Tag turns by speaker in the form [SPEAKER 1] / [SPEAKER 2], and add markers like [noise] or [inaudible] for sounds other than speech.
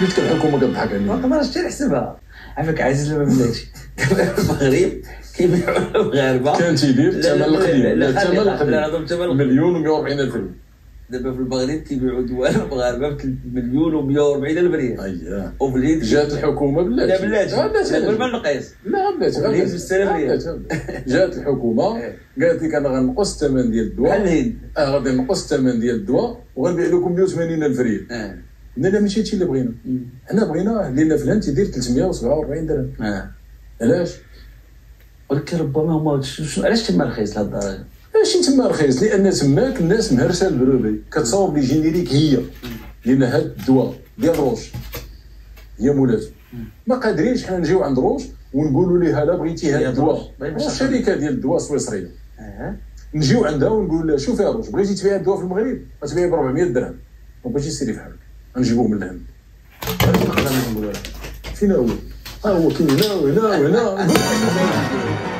[SPEAKER 1] قلت لك الحكومة كتضحك علينا
[SPEAKER 2] ما قدرتش حتى نحسبها عافاك عزيز لما بلاتي المغرب كيبيعوا المغاربه
[SPEAKER 1] كان تيدير الثمن القديم الثمن القديم
[SPEAKER 2] هذا الثمن القديم.
[SPEAKER 1] مليون و140 الف
[SPEAKER 2] دابا في المغرب كيبيعوا دوا ل [laughs] المغاربه ب 3 مليون و140 ألف ريال.
[SPEAKER 1] اييه
[SPEAKER 2] وبليد
[SPEAKER 1] جات الحكومة بلاتي.
[SPEAKER 2] لا بلاتي.
[SPEAKER 1] بلاتي.
[SPEAKER 2] لا قبل ما نقيس.
[SPEAKER 1] لا بلاتي. بلاتي.
[SPEAKER 2] بالسلام
[SPEAKER 1] آه،
[SPEAKER 2] ريال.
[SPEAKER 1] بلاتي. جات الحكومة [laughs]
[SPEAKER 2] إيه.
[SPEAKER 1] قالت لك أنا غنقص الثمن ديال
[SPEAKER 2] بحال
[SPEAKER 1] الدواء
[SPEAKER 2] الهند.
[SPEAKER 1] آه غادي نقص الثمن ديال الدواء وغنبيع لكم 180 ألف ريال.
[SPEAKER 2] آه
[SPEAKER 1] قلنا لا ماشي هادشي اللي بغينا. حنا بغينا لأن في الهند تيدير 347 درهم
[SPEAKER 2] آه
[SPEAKER 1] علاش؟
[SPEAKER 2] ولكن ربما هما شنو علاش تما رخيص لهاد الدرجة؟
[SPEAKER 1] ماشي تما رخيص؟ لأن تماك الناس مهرسة ال brevet. كتصاوب les génériques هي. لأن هاد الدواء ديال روش. هي مولاتو. ما قادرينش حنا نجيو عند روش ونقولوا لها لا بغيتي هاد الدواء.
[SPEAKER 2] روش. باين
[SPEAKER 1] روش
[SPEAKER 2] باش
[SPEAKER 1] شركه ديال الدواء سويسريه
[SPEAKER 2] آه
[SPEAKER 1] نجيو عندها ونقول لها شوفي يا روش بغيتي تبيع الدواء في المغرب؟ غتبيع ب 400 درهم. ما بغيتيش سيري في حالك. غنجيبوه من الهند فين هو؟ ها هو كاين هنا وهنا وهنا. [laughs]